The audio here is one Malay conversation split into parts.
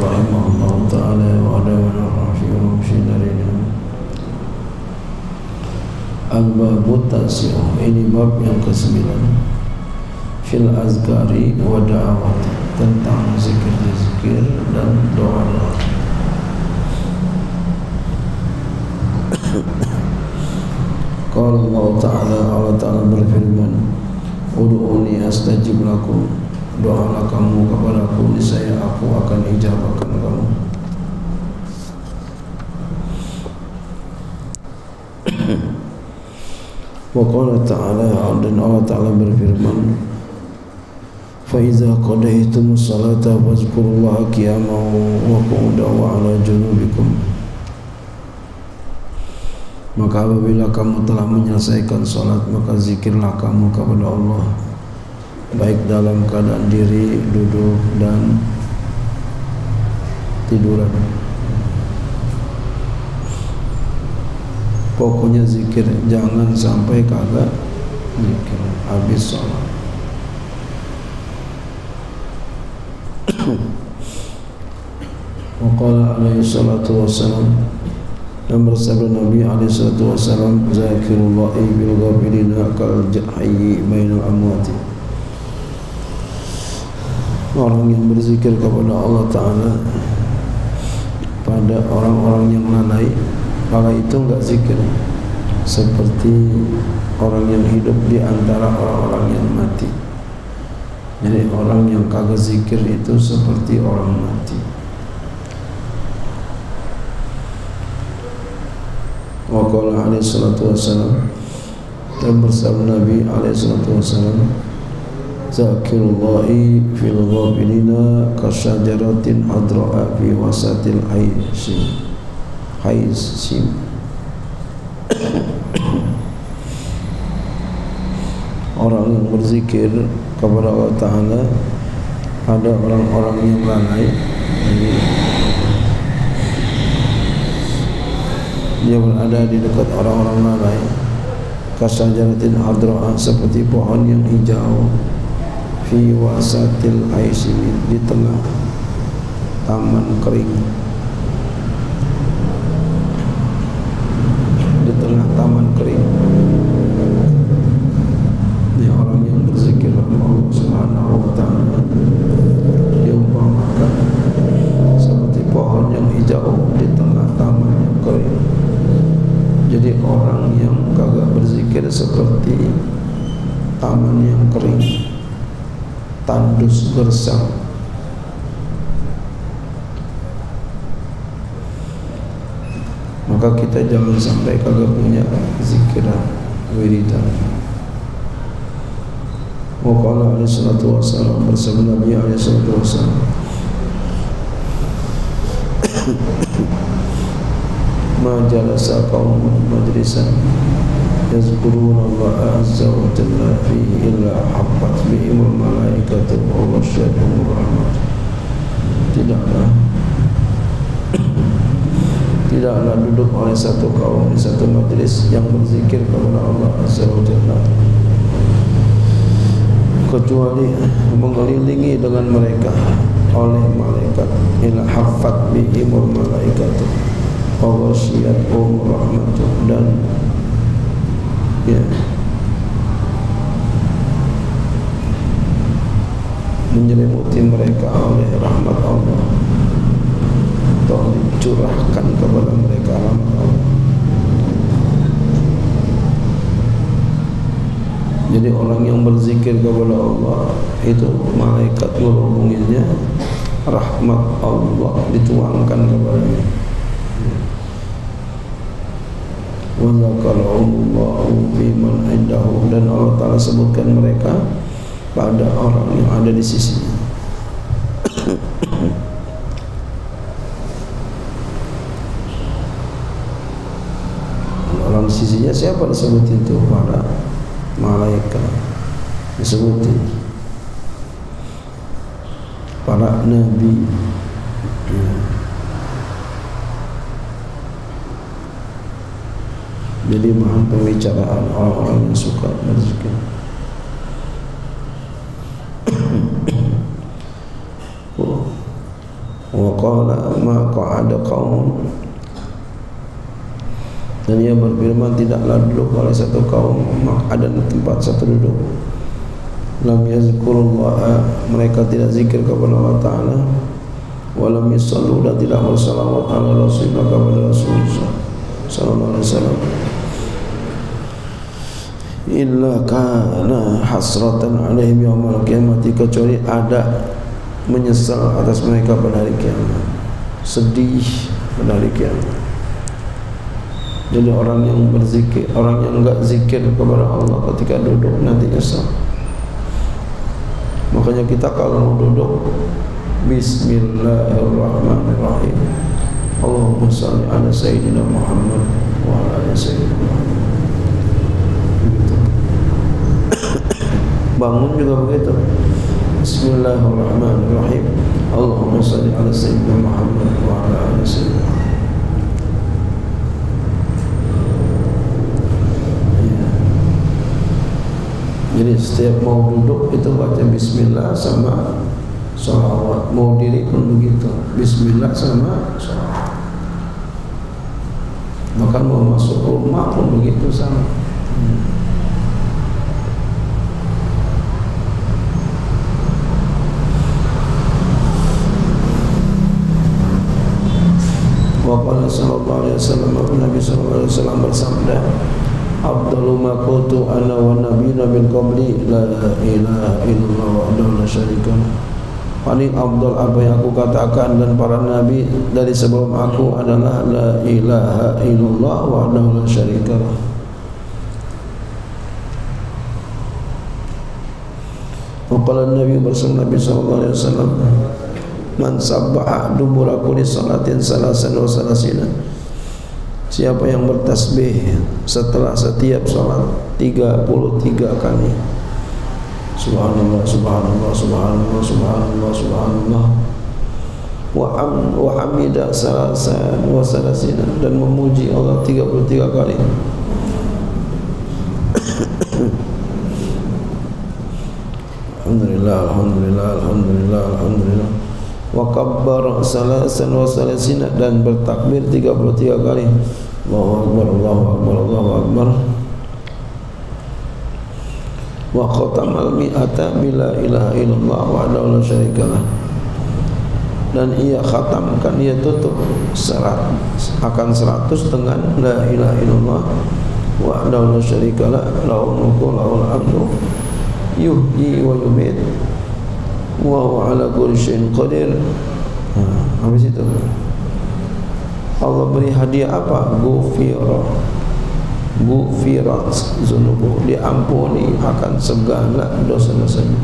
rahimahullah ta'ala wa ala wa rahmatullahi wa rahmatullahi Al-Babu Tansi'um Ini bab yang ke-9 Fil Azgari wa Da'awat Tentang zikir-zikir dan doa Kalau Qala Allah Ta'ala Allah Ta'ala berfirman Udu'uni astajib lakum Doalah kamu kepada aku Nisaya aku akan ijabahkan kamu Wa qala ta'ala Dan Allah Ta'ala berfirman فإذا قضيتم الصلاة فاذكروا الله قياما وقعودا وعلى جنوبكم Maka apabila kamu telah menyelesaikan salat maka zikirlah kamu kepada Allah baik dalam keadaan diri, duduk dan tiduran. Pokoknya zikir jangan sampai kagak zikir habis salat. Waqala alaihi salatu wassalam dan bersabda Nabi alaihi salatu wasallam zakirullahi bil ghafilina kal hayyi bainal amwati orang yang berzikir kepada Allah taala pada orang-orang yang lalai. Kalau itu enggak zikir. Seperti orang yang hidup di antara orang-orang yang mati. Jadi orang yang kagak zikir itu seperti orang mati. Wa qala alaihi salatu wassalam dan bersabda Nabi alaihi salatu wassalam zakirullahi fil ghafilina kasyajaratin adra'a fi wasatil haysim haysim orang yang berzikir kepada Allah Ta'ala ada orang-orang yang lalai. Dia berada di dekat orang-orang lalai. Kasajaratin hadra'ah seperti pohon yang hijau fi wasatil aisimi di tengah taman kering. Di tengah taman kering. Ini orang yang berzikir Allah Subhanahu wa taala. Diumpamakan seperti pohon yang hijau di tengah taman yang kering. Jadi orang yang kagak berzikir seperti taman yang kering tandus gersang. Maka kita jangan sampai kagak punya zikiran wiridan. Waqala alaihi salatu wassalam bersama Nabi alaihi salatu wassalam. Ma jalasa qaum majlisan wa jalla fihi illa habbat bihim al malaikatu wa wasyadhum rahmat tidaklah. Tidaklah duduk oleh satu kaum di satu majlis yang berzikir kepada Allah azza wa kecuali mengelilingi dengan mereka oleh malaikat. Ila haffat bihim al malaikatu Fawasiyat um dan ya. Menyelimuti mereka oleh rahmat Allah. Atau dicurahkan kepada mereka rahmat Allah. Jadi orang yang berzikir kepada Allah itu malaikat menghubunginya rahmat Allah dituangkan kepadanya wa zakarahumullahu fi man indahu dan Allah Taala sebutkan mereka pada orang yang ada di orang di sisinya siapa disebut itu para malaikat disebut. Para nabi. Jadi bahan pembicaraan orang-orang yang suka berzikir wa qala ma qa'ada qaum dan ia berfirman tidaklah duduk oleh satu kaum ada tempat satu duduk. Lam yazkurullah mereka tidak zikir kepada Allah Ta'ala. Walam yusallu dan tidak bersalawat ala rasulullah kepada rasulullah sallallahu alaihi wasallam illa kana hasratan alaihim yaumil qiyamati kecuali ada menyesal atas mereka pada hari kiamat. Sedih pada hari kiamat. Jadi orang yang berzikir orang yang enggak zikir kepada Allah ketika duduk nanti nyesal. Makanya kita kalau duduk bismillahirrahmanirrahim. Allahumma salli ala sayyidina Muhammad wa ala sayyidina Muhammad bangun juga begitu. Bismillahirrahmanirrahim. Allahumma salli ala sayyidina Muhammad wa ala ala sayyidina. Jadi setiap mau duduk itu baca Bismillah sama Salawat. Mau diri pun begitu. Bismillah sama salawat. Bahkan mau masuk rumah pun begitu sama. Hmm. Waqala sallallahu alaihi wasallam Nabi sallallahu alaihi wasallam bersabda Abdullu ma qultu ana wa nabiyuna min qabli la ilaha illallah wa la syarika Paling abdul apa yang aku katakan dan para nabi dari sebelum aku adalah la ilaha illallah wa la syarika Waqala Nabi bersama Nabi sallallahu alaihi wasallam man sabbaha dubura kulli salatin salasan wa salasina. Siapa yang bertasbih setelah setiap salat 33 kali. Subhanallah subhanallah subhanallah subhanallah subhanallah. Wa am wa hamida salasan wa salasina. Dan memuji Allah 33 kali. Alhamdulillah, Alhamdulillah, Alhamdulillah, Alhamdulillah wa kabbar salasan wa salasina dan bertakbir 33 kali. Allahu akbar Allahu akbar Allahu akbar. Wa khatamal mi'ata bila ilaha illallah wa la syarikalah dan ia khatamkan ia tutup serat akan seratus dengan la ilaha illallah wa la syarikalah lahu mulku lahu alhamdu. Yuhyi wa yumiit wa huwa ala kulli syai'in qadir. Ha, habis itu Allah beri hadiah apa? Gufira. Gufirat zunubu. Diampuni akan segala dosa-dosanya.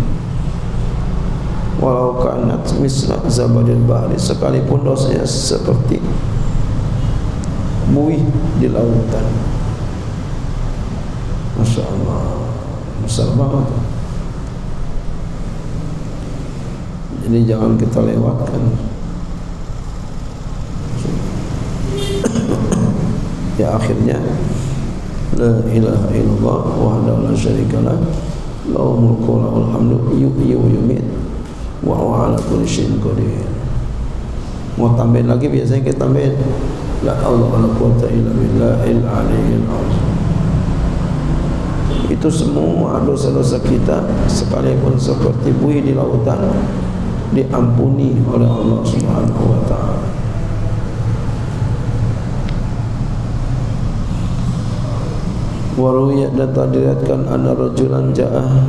Walau kanat misla zabadil bahri sekalipun dosanya seperti buih di lautan. Masya Allah. Besar banget Jadi jangan kita lewatkan. Ya akhirnya La ilaha illallah Wahdahu la syarikalah Lahu mulku lahu alhamdu Yu'yi wa yumit Wa wa ala kulli syai'in qadir. Mau tambahin lagi biasanya kita tambahin La Allah ala quwata illa billahil aliyyil azim. Itu semua dosa-dosa kita sekalipun seperti buih di lautan diampuni oleh Allah Subhanahu wa taala. Waruya dan tadiriatkan anna rajulan ja'ah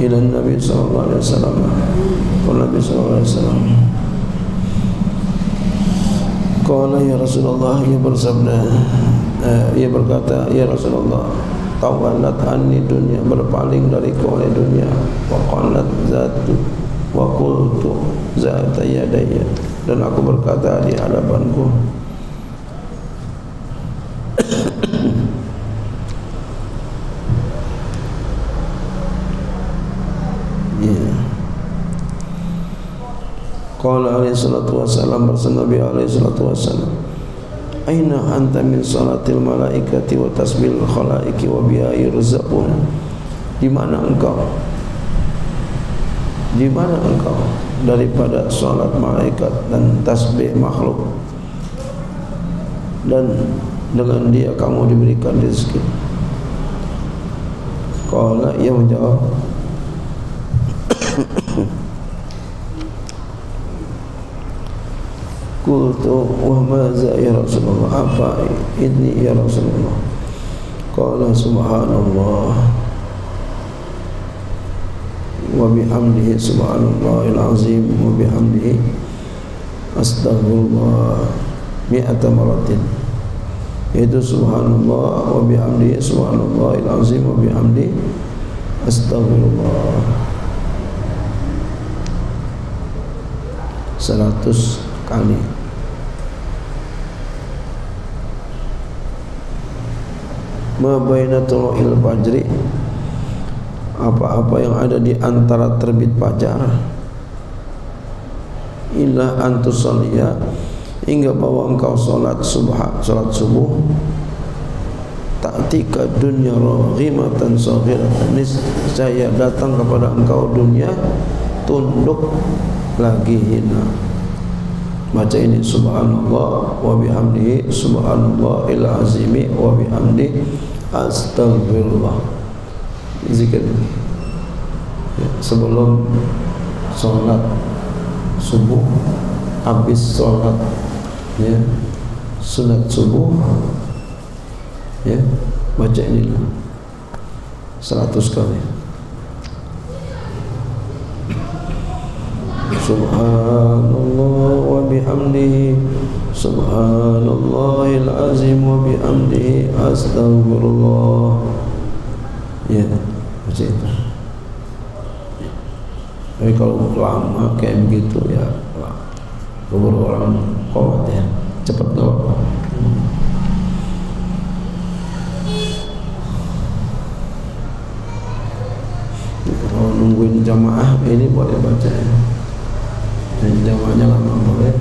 ila Nabi sallallahu alaihi wasallam. Nabi sallallahu alaihi wasallam Qala ya Rasulullah ia bersabda eh, ia berkata ya Rasulullah tawalat anni dunia berpaling dari oleh dunia wa qalat zatu wa qultu zata yadayya dan aku berkata di hadapanku. Qala alaihi salatu wassalam bersama Nabi alaihi salatu wassalam. Aina anta min salatil malaikati wa tasbil khalaiki wa biha yurzaqun? Di mana engkau Di mana engkau? Daripada salat malaikat dan tasbih makhluk. Dan dengan dia kamu diberikan rezeki. Qala ia menjawab Qultu wa maza ya Rasulullah? Apa? Ini ya Rasulullah. Qala subhanallah wa bihamdihi subhanallahil azim wa bihamdihi astaghfirullah mi'ata maratin itu subhanallah wa bihamdihi subhanallahil azim wa bihamdihi astaghfirullah seratus kali ma baina tulu'il fajri apa-apa yang ada di antara terbit fajar illa antusalliya hingga bawa engkau salat subuh salat subuh ta'tika dunya raghimatan saghiratan saya datang kepada engkau dunia tunduk lagi hina. Baca ini subhanallah wa bihamdihi subhanallah il azimi wa bihamdi astagfirullah zikir. Ya, sebelum sholat subuh habis sholat ya sunat subuh ya baca ini seratus kali. Subhanallah wa bihamdihi Subhanallahil azim wa bihamdihi Astaghfirullah Ya, macam itu. Tapi kalau lama kayak begitu ya Beberapa orang kuat ya. Cepat gak apa Kalau nungguin jamaah ini boleh baca ya. Dan jawabnya lama boleh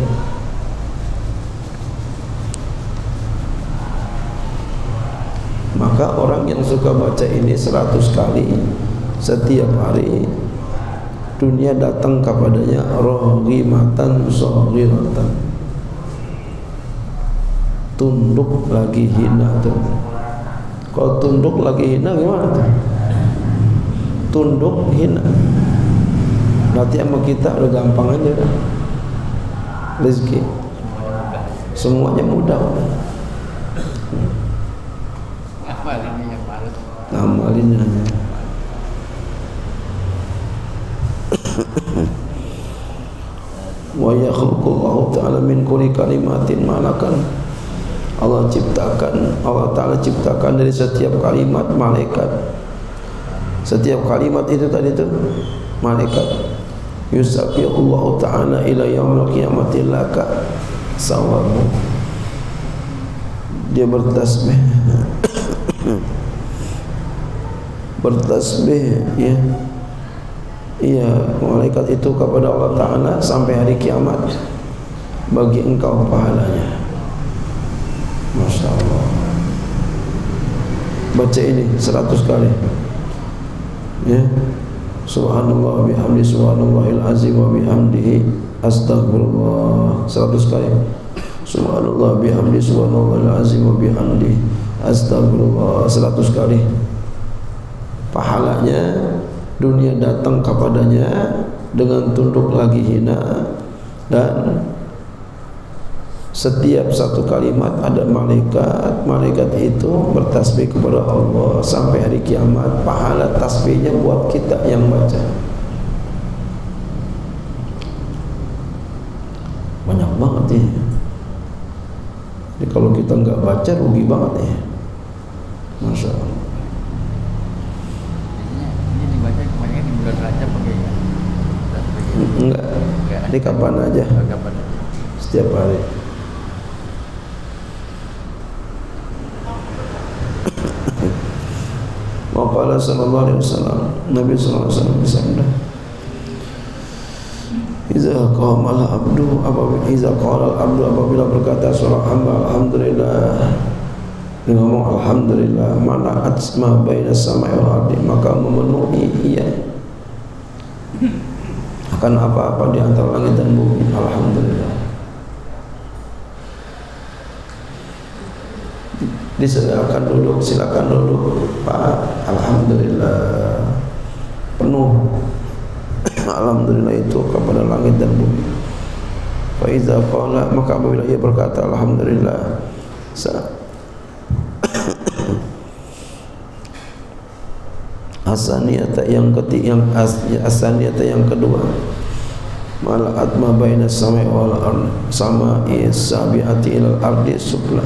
maka orang yang suka baca ini seratus kali setiap hari dunia datang kepadanya rohimatan sohiratan tunduk lagi hina tu kalau tunduk lagi hina gimana tu tunduk hina Berarti sama kita udah gampang aja dah. Rezeki. Semuanya mudah. Amalinnya yang malu. Hanya. Wa yakhluqu Allah Ta'ala min kulli kalimatin malakan. Allah ciptakan Allah Ta'ala ciptakan dari setiap kalimat malaikat. Setiap kalimat itu tadi itu malaikat. Allah ta'ala ila yaumil qiyamati laka sawabu. Dia bertasbih bertasbih ya. Iya malaikat itu kepada Allah Ta'ala sampai hari kiamat bagi engkau pahalanya. Masya Allah baca ini seratus kali. Ya. Subhanallah bihamdi subhanallahil azim wa bihamdihi astaghfirullah. 100 kali. Subhanallah bihamdi subhanallahil azim wa bihamdi astaghfirullah. 100 kali pahalanya dunia datang kepadanya dengan tunduk lagi hina. Dan setiap satu kalimat ada malaikat. Malaikat itu bertasbih kepada Allah sampai hari kiamat. Pahala tasbihnya buat kita yang baca. Banyak banget ini Jadi kalau kita enggak baca rugi banget ya. Masya Allah. Ini dibaca kebanyakan di bulan Rajab pakai ya. Enggak. Ini kapan aja? Kapan? Setiap hari. Waqala sallallahu alaihi wasallam Nabi sallallahu alaihi wasallam bersabda Iza qama al-abdu apabila iza qala al-abdu apabila berkata seorang hamba alhamdulillah dia ngomong alhamdulillah mana asma baina samai wal ardi maka memenuhi ia akan apa-apa di antara langit dan bumi. Alhamdulillah. Disilakan duduk silakan duduk. Pak alhamdulillah. Penuh. Alhamdulillah itu kepada langit dan bumi. Fa iza qala maka apabila ia berkata alhamdulillah sa asaniyata yang ketiga yang as, asaniyata yang kedua. Malakat ma baina samai wal ard sama isabiati ilal ardi sufla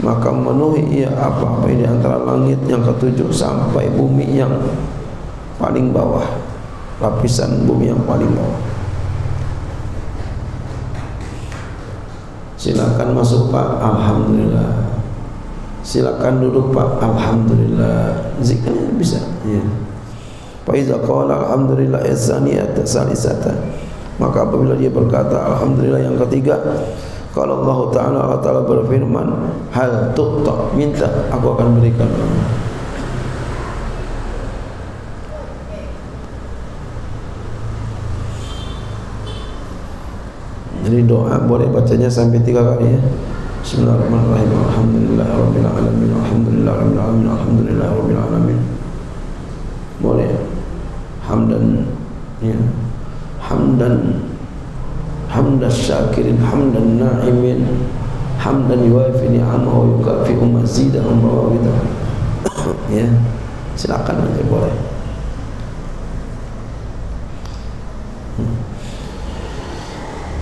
maka memenuhi ia apa-apa di antara langit yang ketujuh sampai bumi yang paling bawah lapisan bumi yang paling bawah. Silakan masuk Pak. Alhamdulillah silakan duduk Pak. Alhamdulillah. Zikirnya bisa. Ya. Pak Iza qala Alhamdulillah Izzaniyat salisata. Maka apabila dia berkata Alhamdulillah yang ketiga kalau Allah Ta'ala Allah Ta'ala berfirman hal tuqta minta aku akan berikan. Jadi doa boleh bacanya sampai tiga kali ya Bismillahirrahmanirrahim. Alhamdulillahirabbil alamin. Alhamdulillahirabbil alamin. Alhamdulillahirabbil alamin. Boleh. Hamdan ya. Hamdan hamdan syakirin hamdan na'imin hamdan yuwafi ni'amahu wa yukafi mazidahu wa gitu. ya. Silakan aja boleh.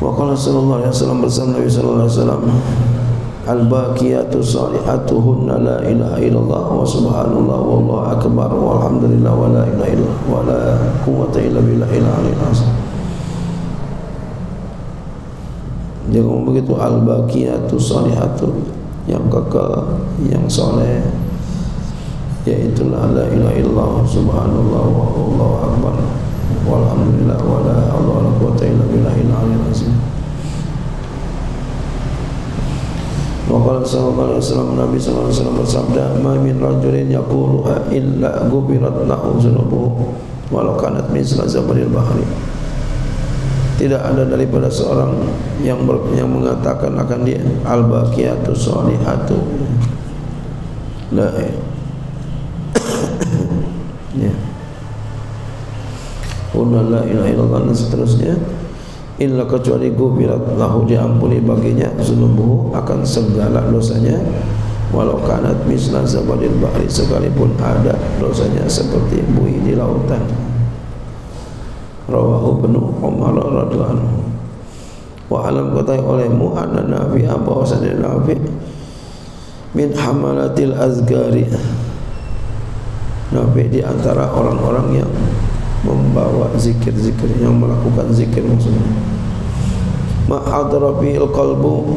Wa qala sallallahu alaihi wasallam bersama Nabi sallallahu alaihi wasallam Al-baqiyatu salihatuhunna la ilaha illallah wa subhanallah wallahu akbar walhamdulillah wa la ilaha illallah wa la quwwata illa al-aliyyil azim. Dia ngomong begitu al-baqiyatu salihatu yang kekal yang soleh yaitu la ilaha illallah subhanallah wallahu akbar walhamdulillah wa la quwwata illa billahi al-aliyyil azim. Sallallahu alaihi wasallam Nabi sallallahu alaihi wasallam bersabda, "Ma min rajulin yaquluha illa ghufirat lahu dzunubuhu walau kanat misla zabalil bahri." Tidak ada daripada seorang yang ber, yang mengatakan akan dia al-baqiyatu sholihatu. La ya. Qul la ilaha illallah dan seterusnya illa kecuali gubirat lahu diampuni baginya zunubuhu akan segala dosanya. Walau kanat misla zabalil bahri sekalipun ada dosanya seperti buih di lautan. Rawahu ibnu umar radhiyallahu anhu. Wa alam kata olehmu anna nabi bahwasanya nabi min hamalatil azgari. Nabi di antara orang-orang yang membawa zikir-zikir yang melakukan zikir maksudnya. Ma hadra bil qalbu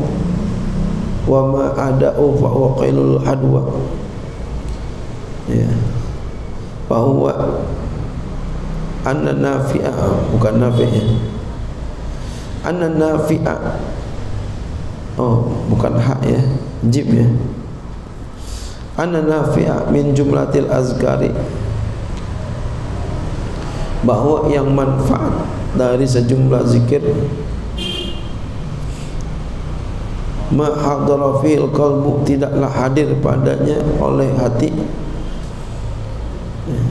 wa ma ada'u fa huwa qailul hadwa ya. Bahwa anna nafi'a bukan nafi'a anna nafi'a. Oh bukan hak ya jib ya. Anna nafi'a min jumlatil azkari bahawa yang manfaat dari sejumlah zikir ma hadara fil qalbu tidaklah hadir padanya oleh hati. Ya,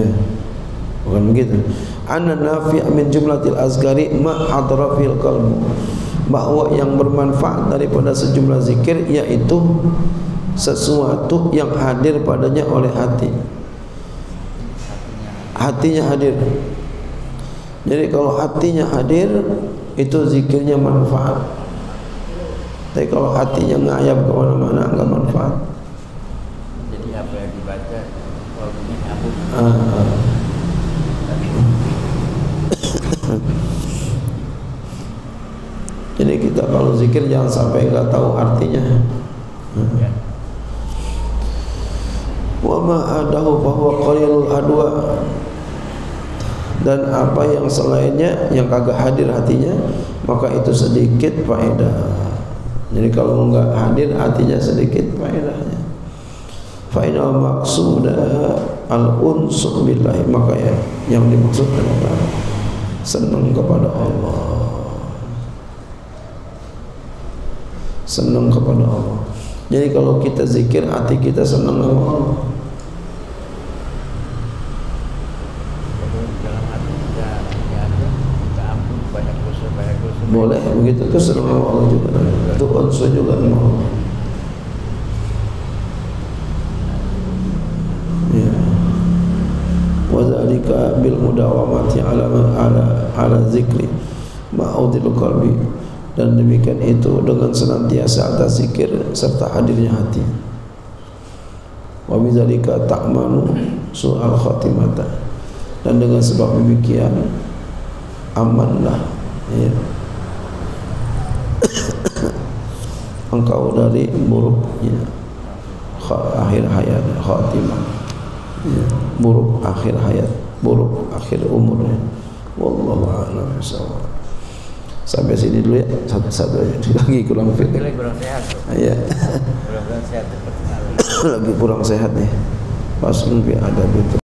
ya. bukan begitu. Anna nafi' min jumlatil azkari ma hadara fil qalbu. Bahawa yang bermanfaat daripada sejumlah zikir yaitu sesuatu yang hadir padanya oleh hati hatinya hadir jadi kalau hatinya hadir itu zikirnya manfaat Tapi kalau hatinya ngayap ke mana-mana enggak manfaat. Jadi apa yang dibaca kalau ini Ah, Jadi kita kalau zikir jangan sampai enggak tahu artinya. ya. Wa ma adahu bahwa qalilul adwa dan apa yang selainnya yang kagak hadir hatinya maka itu sedikit faedah. Jadi kalau enggak hadir hatinya sedikit faedahnya. Faedah maksud al unsu billahi maka ya yang dimaksud adalah senang kepada Allah. Senang kepada Allah. Jadi kalau kita zikir hati kita senang sama Allah. Kalau di dalam hati kita ya ada kita ampun banyak dosa banyak dosa. Boleh begitu tu senang sama Allah juga. Itu unsu juga. Ya. Wadzalika bil mudawamati ala ala ala zikri ma'udil qalbi dan demikian itu dengan senantiasa atas zikir serta hadirnya hati. Wa bidzalika ta'manu su'al khatimata. Dan dengan sebab demikian amanlah ya. engkau dari buruknya akhir hayat khatimah. Ya. buruk akhir hayat buruk akhir umurnya wallahu a'lam bishawab sampai sini dulu ya. Satu satu aja. Lagi kurang fit. Lagi kurang sehat. tuh. ya Mudah-mudahan sehat lagi kurang sehat nih pas lebih ada itu